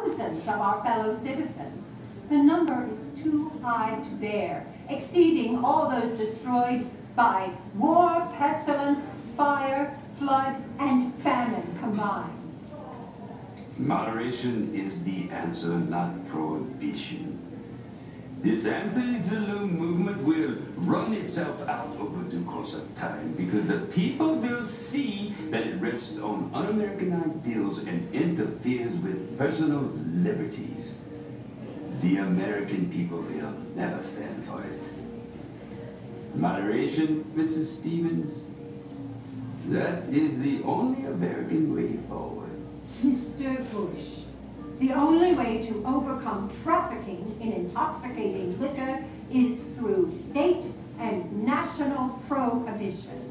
thousands of our fellow citizens. The number is too high to bear, exceeding all those destroyed by war, pestilence, fire, flood, and famine combined. Moderation is the answer, not prohibition. This anti-saloon movement will run itself out over due course of time because the people will see that rests on un-American ideals and interferes with personal liberties. The American people will never stand for it. Moderation, Mrs. Stevens? That is the only American way forward. Mr. Busch, the only way to overcome trafficking in intoxicating liquor is through state and national prohibitions.